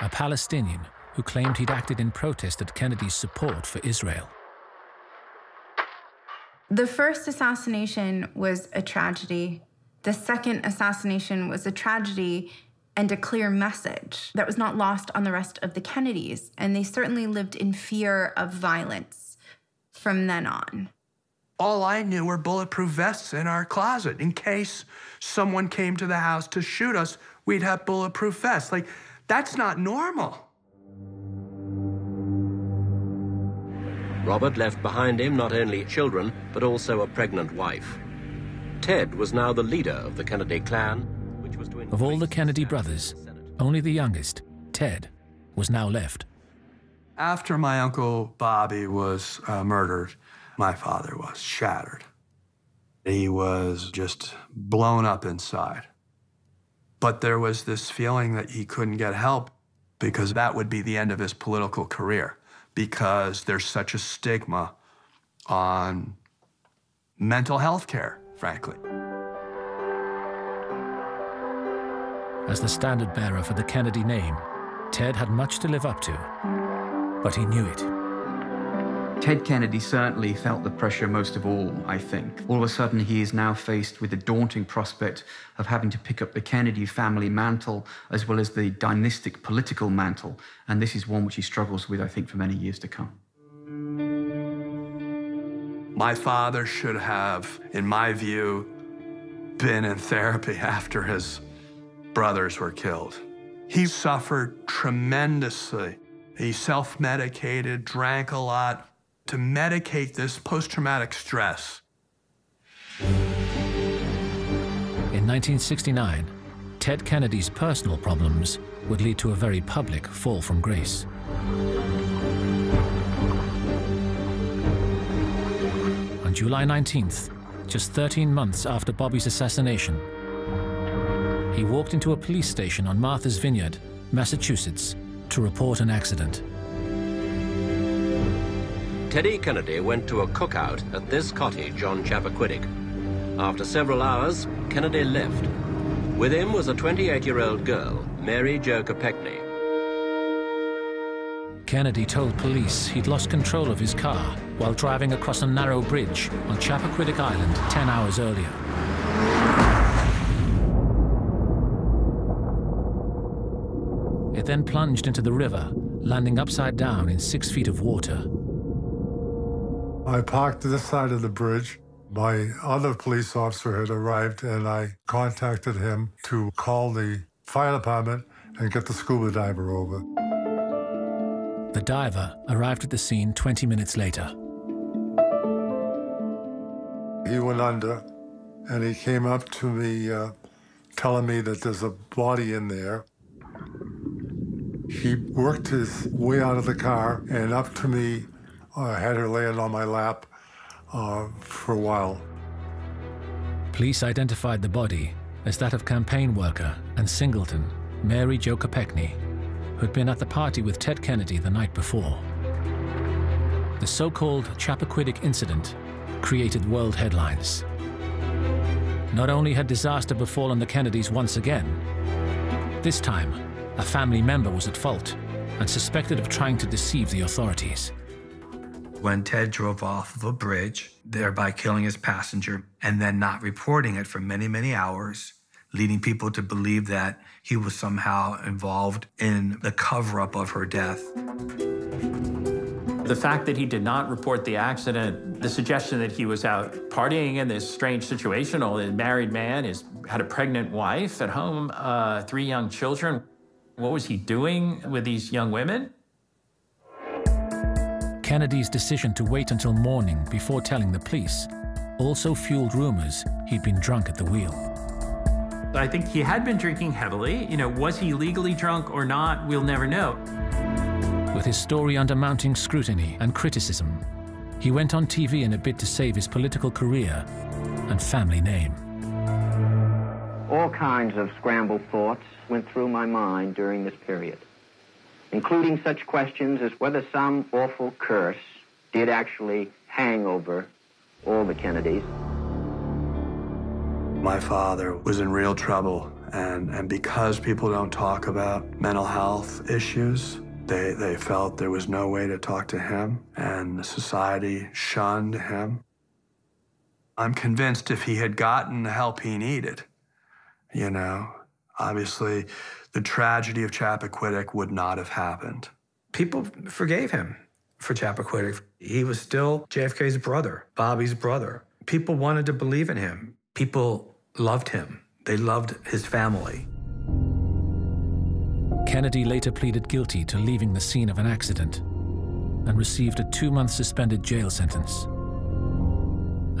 a Palestinian who claimed he'd acted in protest at Kennedy's support for Israel. The first assassination was a tragedy. The second assassination was a tragedy and a clear message that was not lost on the rest of the Kennedys. And they certainly lived in fear of violence from then on. All I knew were bulletproof vests in our closet. In case someone came to the house to shoot us, we'd have bulletproof vests. Like, that's not normal. Robert left behind him not only children, but also a pregnant wife. Ted was now the leader of the Kennedy clan, which was to Of all the Kennedy brothers, only the youngest, Ted, was now left. After my uncle Bobby was uh, murdered, my father was shattered. He was just blown up inside. But there was this feeling that he couldn't get help because that would be the end of his political career because there's such a stigma on mental health care, frankly. As the standard bearer for the Kennedy name, Ted had much to live up to, but he knew it. Ted Kennedy certainly felt the pressure most of all, I think. All of a sudden, he is now faced with the daunting prospect of having to pick up the Kennedy family mantle as well as the dynastic political mantle. And this is one which he struggles with, I think, for many years to come. My father should have, in my view, been in therapy after his brothers were killed. He suffered tremendously. He self medicated, drank a lot, to medicate this post traumatic stress. In 1969, Ted Kennedy's personal problems would lead to a very public fall from grace. On July 19th, just 13 months after Bobby's assassination, he walked into a police station on Martha's Vineyard, Massachusetts, to report an accident. Teddy Kennedy went to a cookout at this cottage on Chappaquiddick. After several hours, Kennedy left. With him was a 28-year-old girl, Mary Jo Kopechne. Kennedy told police he'd lost control of his car while driving across a narrow bridge on Chappaquiddick Island 10 hours earlier. It then plunged into the river, landing upside down in six feet of water. I parked to this side of the bridge. My other police officer had arrived, and I contacted him to call the fire department and get the scuba diver over. The diver arrived at the scene 20 minutes later. He went under, and he came up to me, uh, telling me that there's a body in there. He worked his way out of the car and up to me I had her laying on my lap uh, for a while. Police identified the body as that of campaign worker and singleton Mary Jo Kopechne, who'd been at the party with Ted Kennedy the night before. The so-called Chappaquiddick incident created world headlines. Not only had disaster befallen the Kennedys once again, this time a family member was at fault and suspected of trying to deceive the authorities when Ted drove off of a bridge, thereby killing his passenger, and then not reporting it for many, many hours, leading people to believe that he was somehow involved in the cover up of her death. The fact that he did not report the accident, the suggestion that he was out partying in this strange situation, a married man, is, had a pregnant wife at home, uh, three young children. What was he doing with these young women? Kennedy's decision to wait until morning before telling the police also fueled rumors he'd been drunk at the wheel. I think he had been drinking heavily. You know, was he legally drunk or not? We'll never know. With his story under mounting scrutiny and criticism, he went on TV in a bid to save his political career and family name. All kinds of scrambled thoughts went through my mind during this period including such questions as whether some awful curse did actually hang over all the Kennedys. My father was in real trouble, and, and because people don't talk about mental health issues, they, they felt there was no way to talk to him, and society shunned him. I'm convinced if he had gotten the help he needed, you know, obviously the tragedy of Chappaquiddick would not have happened. People forgave him for Chappaquiddick. He was still JFK's brother, Bobby's brother. People wanted to believe in him. People loved him. They loved his family. Kennedy later pleaded guilty to leaving the scene of an accident and received a two-month suspended jail sentence.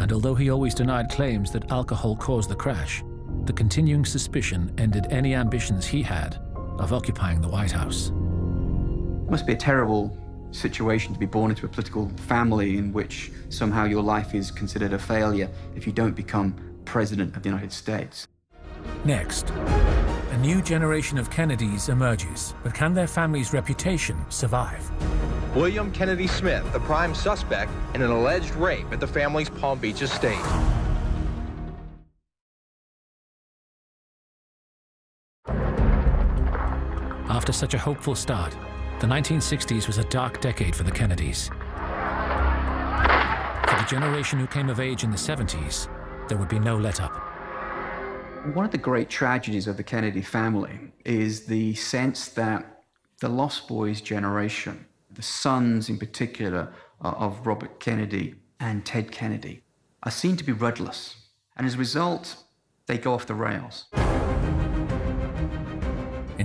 And although he always denied claims that alcohol caused the crash, the continuing suspicion ended any ambitions he had of occupying the White House. It must be a terrible situation to be born into a political family in which somehow your life is considered a failure if you don't become president of the United States. Next, a new generation of Kennedys emerges, but can their family's reputation survive? William Kennedy Smith, the prime suspect in an alleged rape at the family's Palm Beach estate. After such a hopeful start, the 1960s was a dark decade for the Kennedys. For the generation who came of age in the 70s, there would be no let up. One of the great tragedies of the Kennedy family is the sense that the Lost Boys generation, the sons in particular uh, of Robert Kennedy and Ted Kennedy, are seen to be rudderless. And as a result, they go off the rails.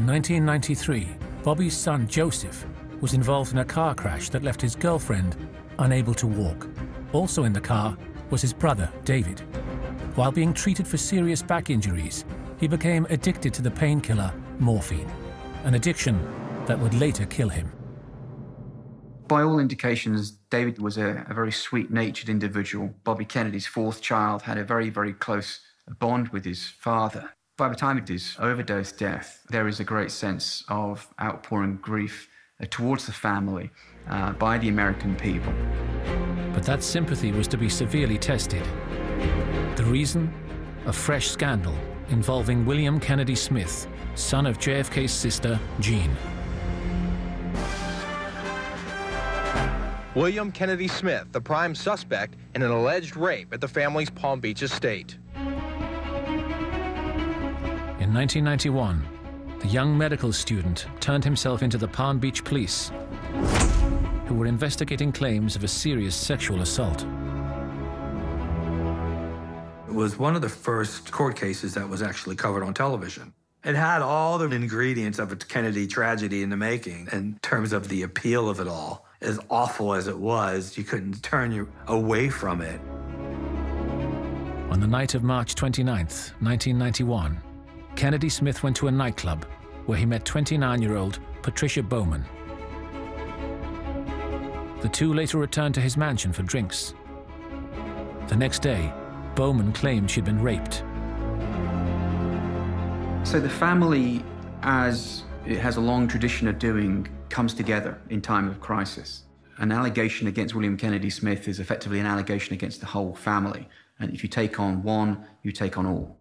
In 1993, Bobby's son Joseph was involved in a car crash that left his girlfriend unable to walk. Also in the car was his brother, David. While being treated for serious back injuries, he became addicted to the painkiller morphine, an addiction that would later kill him. By all indications, David was a, a very sweet natured individual. Bobby Kennedy's fourth child had a very, very close bond with his father. By the time of his overdose death, there is a great sense of outpouring grief uh, towards the family uh, by the American people. But that sympathy was to be severely tested. The reason? A fresh scandal involving William Kennedy Smith, son of JFK's sister, Jean. William Kennedy Smith, the prime suspect in an alleged rape at the family's Palm Beach estate. In 1991, the young medical student turned himself into the Palm Beach police, who were investigating claims of a serious sexual assault. It was one of the first court cases that was actually covered on television. It had all the ingredients of a Kennedy tragedy in the making in terms of the appeal of it all. As awful as it was, you couldn't turn you away from it. On the night of March 29th, 1991, Kennedy Smith went to a nightclub where he met 29-year-old Patricia Bowman. The two later returned to his mansion for drinks. The next day, Bowman claimed she'd been raped. So the family, as it has a long tradition of doing, comes together in time of crisis. An allegation against William Kennedy Smith is effectively an allegation against the whole family. And if you take on one, you take on all.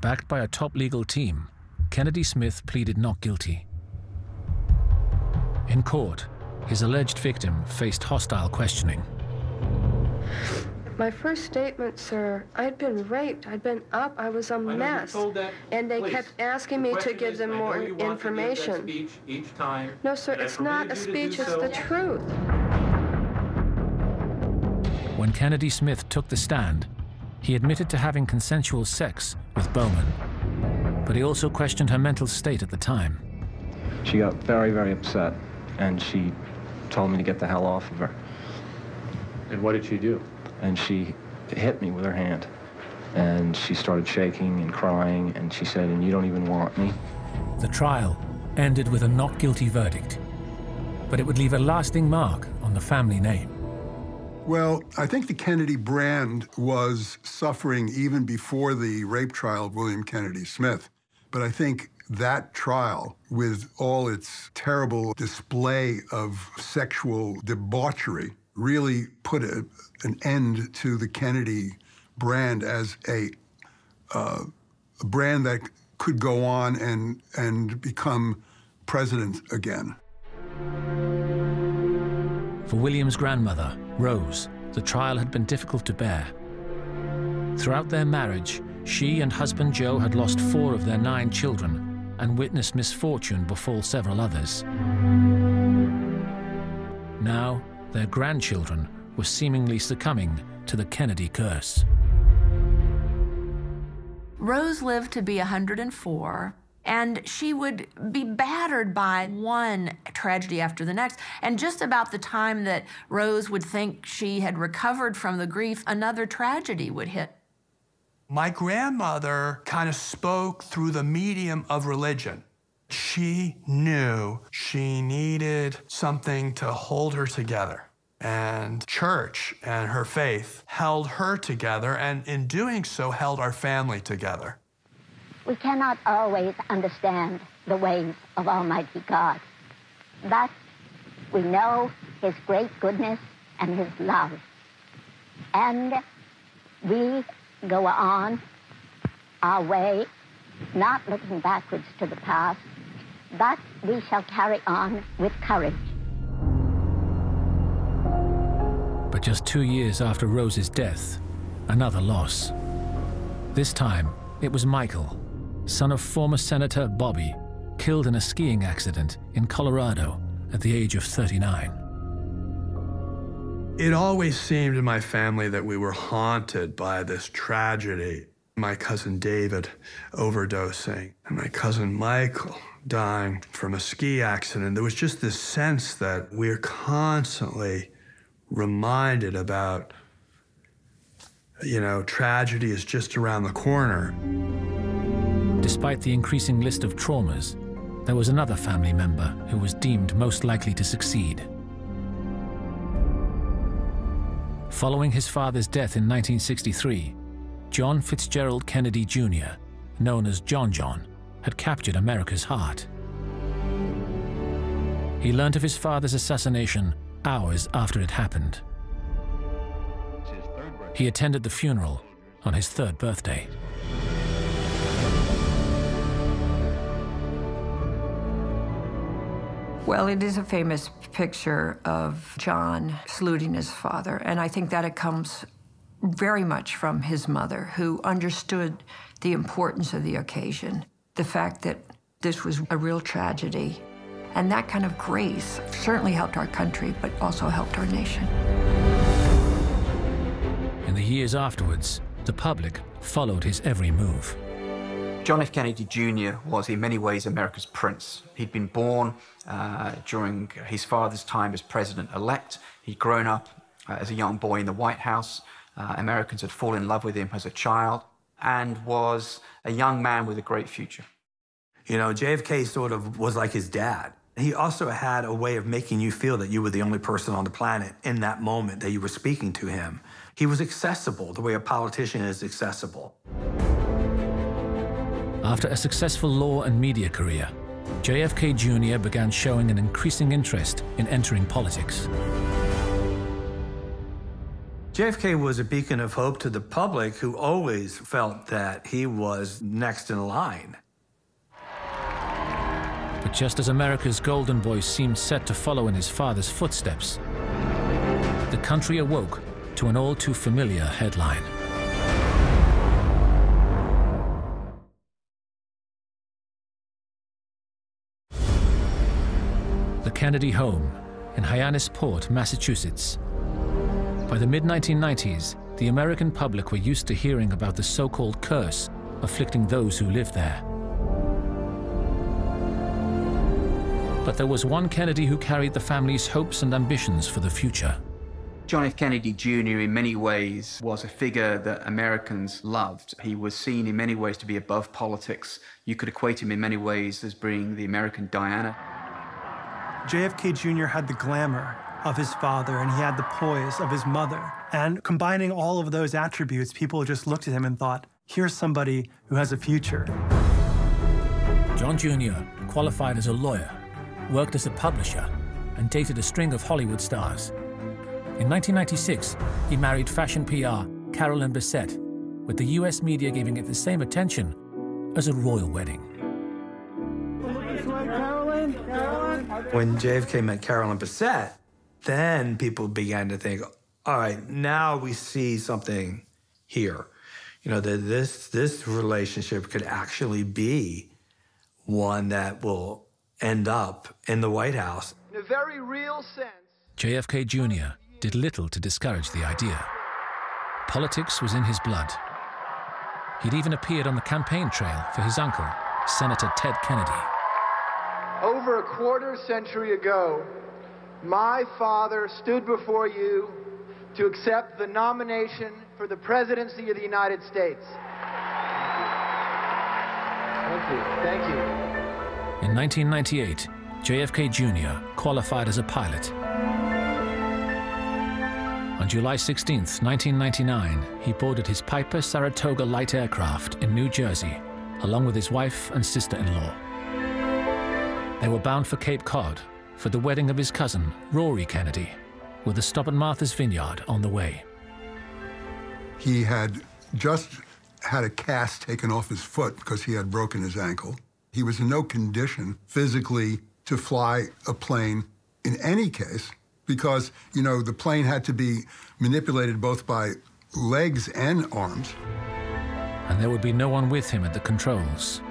Backed by a top legal team, Kennedy Smith pleaded not guilty. In court, his alleged victim faced hostile questioning. My first statement, sir, I'd been raped. I'd been up. I was a mess. And they Please. kept asking me to give is, them more you want to give that information. speech each time. No, sir, it's not a permitted you to speech, it's so. the truth. When Kennedy Smith took the stand, he admitted to having consensual sex with Bowman. But he also questioned her mental state at the time. She got very, very upset, and she told me to get the hell off of her. And what did she do? And she hit me with her hand. And she started shaking and crying, and she said, and you don't even want me. The trial ended with a not guilty verdict, but it would leave a lasting mark on the family name. Well, I think the Kennedy brand was suffering even before the rape trial of William Kennedy Smith. But I think that trial, with all its terrible display of sexual debauchery, really put a, an end to the Kennedy brand as a, uh, a brand that could go on and, and become president again. For William's grandmother, Rose, the trial had been difficult to bear. Throughout their marriage, she and husband Joe had lost four of their nine children and witnessed misfortune befall several others. Now, their grandchildren were seemingly succumbing to the Kennedy curse. Rose lived to be 104, and she would be battered by one tragedy after the next. And just about the time that Rose would think she had recovered from the grief, another tragedy would hit. My grandmother kind of spoke through the medium of religion. She knew she needed something to hold her together. And church and her faith held her together, and in doing so, held our family together. We cannot always understand the ways of Almighty God, but we know His great goodness and His love. And we go on our way, not looking backwards to the past, but we shall carry on with courage. But just two years after Rose's death, another loss. This time, it was Michael, son of former Senator Bobby, killed in a skiing accident in Colorado at the age of 39. It always seemed in my family that we were haunted by this tragedy. My cousin David overdosing, and my cousin Michael dying from a ski accident. There was just this sense that we're constantly reminded about, you know, tragedy is just around the corner. Despite the increasing list of traumas, there was another family member who was deemed most likely to succeed. Following his father's death in 1963, John Fitzgerald Kennedy Jr., known as John John, had captured America's heart. He learned of his father's assassination hours after it happened. He attended the funeral on his third birthday. Well, it is a famous picture of John saluting his father, and I think that it comes very much from his mother, who understood the importance of the occasion, the fact that this was a real tragedy. And that kind of grace certainly helped our country, but also helped our nation. In the years afterwards, the public followed his every move. John F. Kennedy Jr. was in many ways America's prince. He'd been born uh, during his father's time as president elect. He'd grown up uh, as a young boy in the White House. Uh, Americans had fallen in love with him as a child and was a young man with a great future. You know, JFK sort of was like his dad. He also had a way of making you feel that you were the only person on the planet in that moment that you were speaking to him. He was accessible the way a politician is accessible. After a successful law and media career, JFK Jr. began showing an increasing interest in entering politics. JFK was a beacon of hope to the public who always felt that he was next in line. But just as America's golden boy seemed set to follow in his father's footsteps, the country awoke to an all too familiar headline. Kennedy home in Hyannisport, Massachusetts. By the mid 1990s, the American public were used to hearing about the so called curse afflicting those who lived there. But there was one Kennedy who carried the family's hopes and ambitions for the future. John F. Kennedy Jr., in many ways, was a figure that Americans loved. He was seen in many ways to be above politics. You could equate him in many ways as being the American Diana. JFK Jr. had the glamour of his father and he had the poise of his mother. And combining all of those attributes, people just looked at him and thought, here's somebody who has a future. John Jr. qualified as a lawyer, worked as a publisher, and dated a string of Hollywood stars. In 1996, he married fashion PR Carolyn Bessette, with the US media giving it the same attention as a royal wedding. When JFK met Carolyn Bessette, then people began to think, all right, now we see something here. You know, that this this relationship could actually be one that will end up in the White House. In a very real sense, JFK Jr. did little to discourage the idea. Politics was in his blood. He'd even appeared on the campaign trail for his uncle, Senator Ted Kennedy. Over a quarter century ago, my father stood before you to accept the nomination for the presidency of the United States. Thank you. Thank you. In 1998, JFK Jr. qualified as a pilot. On July 16, 1999, he boarded his Piper Saratoga light aircraft in New Jersey, along with his wife and sister-in-law. They were bound for Cape Cod for the wedding of his cousin, Rory Kennedy, with a stop at Martha's Vineyard on the way. He had just had a cast taken off his foot because he had broken his ankle. He was in no condition physically to fly a plane in any case because, you know, the plane had to be manipulated both by legs and arms. And there would be no one with him at the controls.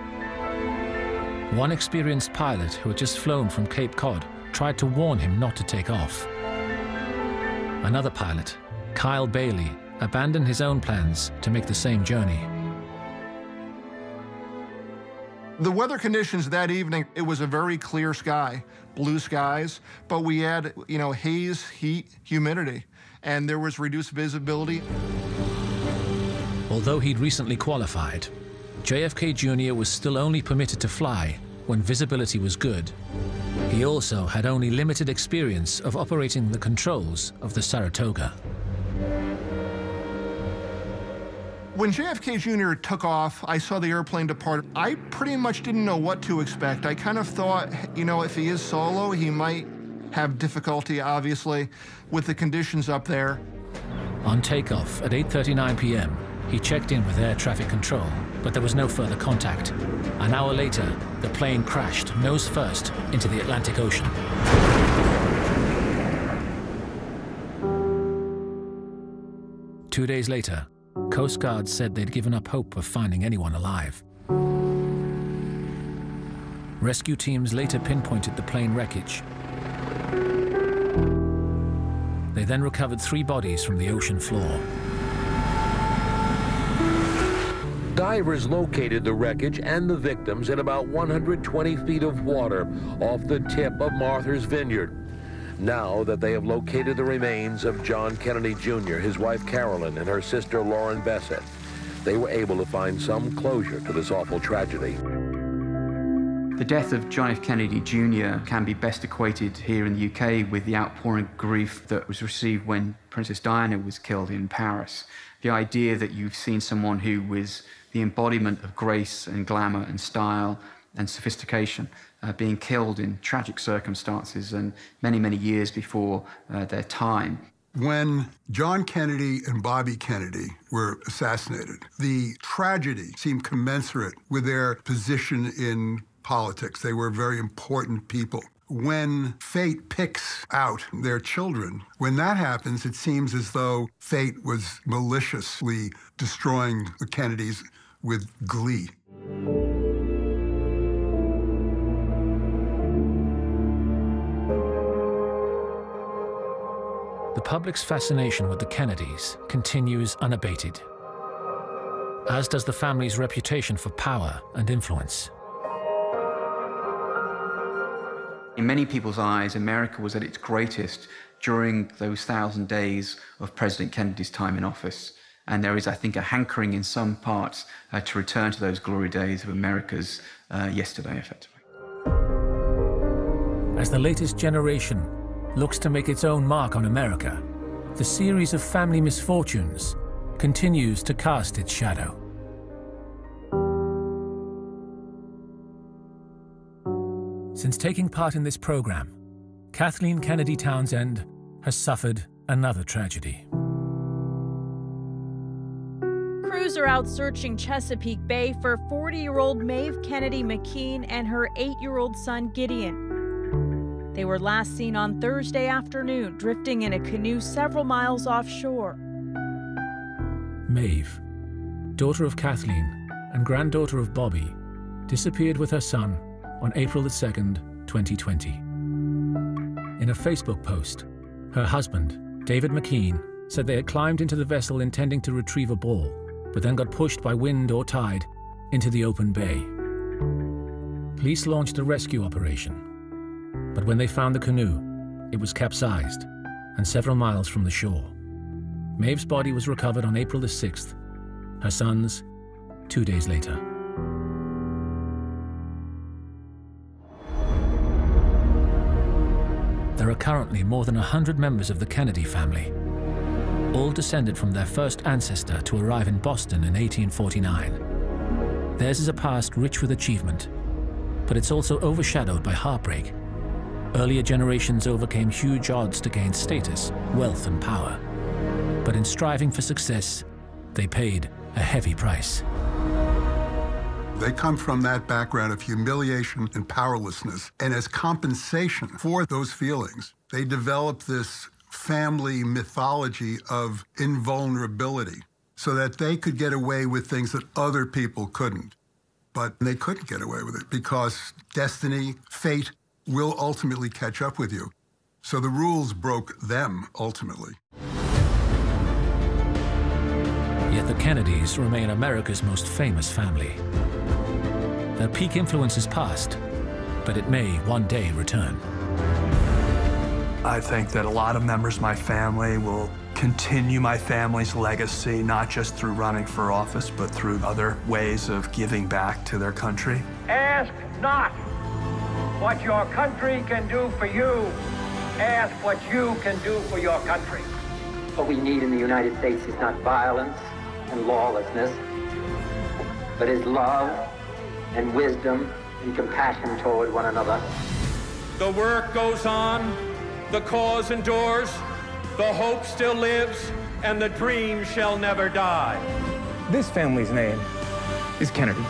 One experienced pilot who had just flown from Cape Cod tried to warn him not to take off. Another pilot, Kyle Bailey, abandoned his own plans to make the same journey. The weather conditions that evening, it was a very clear sky, blue skies, but we had, you know, haze, heat, humidity, and there was reduced visibility. Although he'd recently qualified, JFK Jr. was still only permitted to fly when visibility was good. He also had only limited experience of operating the controls of the Saratoga. When JFK Jr. took off, I saw the airplane depart. I pretty much didn't know what to expect. I kind of thought, you know, if he is solo, he might have difficulty, obviously, with the conditions up there. On takeoff at 8.39 p.m., he checked in with air traffic control, but there was no further contact. An hour later, the plane crashed nose first into the Atlantic Ocean. Two days later, Coast Guard said they'd given up hope of finding anyone alive. Rescue teams later pinpointed the plane wreckage. They then recovered three bodies from the ocean floor. Divers located the wreckage and the victims in about 120 feet of water off the tip of Martha's Vineyard. Now that they have located the remains of John Kennedy Jr., his wife Carolyn, and her sister Lauren Bessette, they were able to find some closure to this awful tragedy. The death of John F. Kennedy Jr. can be best equated here in the UK with the outpouring grief that was received when Princess Diana was killed in Paris. The idea that you've seen someone who was the embodiment of grace and glamour and style and sophistication uh, being killed in tragic circumstances and many, many years before uh, their time. When John Kennedy and Bobby Kennedy were assassinated, the tragedy seemed commensurate with their position in politics. They were very important people. When fate picks out their children, when that happens, it seems as though fate was maliciously destroying the Kennedys with glee. The public's fascination with the Kennedys continues unabated, as does the family's reputation for power and influence. In many people's eyes, America was at its greatest during those thousand days of President Kennedy's time in office. And there is, I think, a hankering in some parts uh, to return to those glory days of America's uh, yesterday, effectively. As the latest generation looks to make its own mark on America, the series of family misfortunes continues to cast its shadow. Since taking part in this program, Kathleen Kennedy Townsend has suffered another tragedy. Crews are out searching Chesapeake Bay for 40 year old Maeve Kennedy McKean and her 8 year old son Gideon. They were last seen on Thursday afternoon drifting in a canoe several miles offshore. Maeve, daughter of Kathleen and granddaughter of Bobby, disappeared with her son on April 2, 2020. In a Facebook post, her husband, David McKean, said they had climbed into the vessel intending to retrieve a ball, but then got pushed by wind or tide into the open bay. Police launched a rescue operation, but when they found the canoe, it was capsized and several miles from the shore. Maeve's body was recovered on April the 6th, her son's two days later. There are currently more than 100 members of the Kennedy family, all descended from their first ancestor to arrive in Boston in 1849. Theirs is a past rich with achievement, but it's also overshadowed by heartbreak. Earlier generations overcame huge odds to gain status, wealth, and power. But in striving for success, they paid a heavy price. They come from that background of humiliation and powerlessness. And as compensation for those feelings, they develop this family mythology of invulnerability so that they could get away with things that other people couldn't. But they couldn't get away with it because destiny, fate will ultimately catch up with you. So the rules broke them ultimately. Yet the Kennedys remain America's most famous family. Their peak influence is past, but it may one day return. I think that a lot of members of my family will continue my family's legacy, not just through running for office, but through other ways of giving back to their country. Ask not what your country can do for you. Ask what you can do for your country. What we need in the United States is not violence and lawlessness, but is love and wisdom and compassion toward one another. The work goes on, the cause endures, the hope still lives, and the dream shall never die. This family's name is Kennedy.